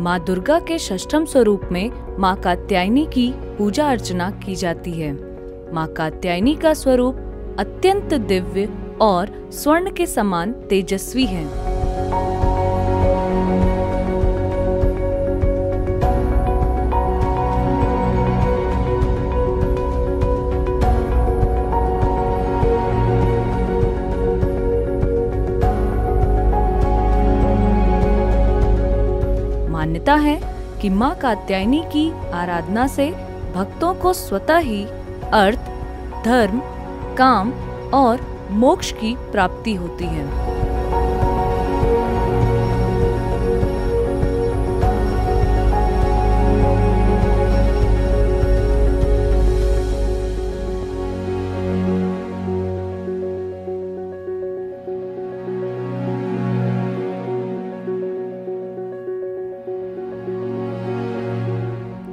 माँ दुर्गा के षष्ठम स्वरूप में माँ कात्यायनी की पूजा अर्चना की जाती है। माँ कात्यायनी का स्वरूप अत्यंत दिव्य और स्वर्ण के समान तेजस्वी है। मान्यता है कि माँ कात्यायनी की आराधना से भक्तों को स्वतः ही अर्थ, धर्म, काम और मोक्ष की प्राप्ति होती है।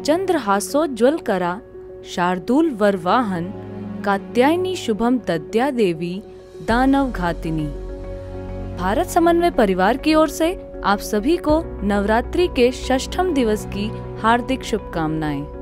चंद्रहासोज्वल करा शार्दूल वरवाहन कात्यायनी शुभम दद्या देवी दानव घातिनी भारत समन्वय परिवार की ओर से आप सभी को नवरात्रि के षष्ठम दिवस की हार्दिक शुभकामनाएँ।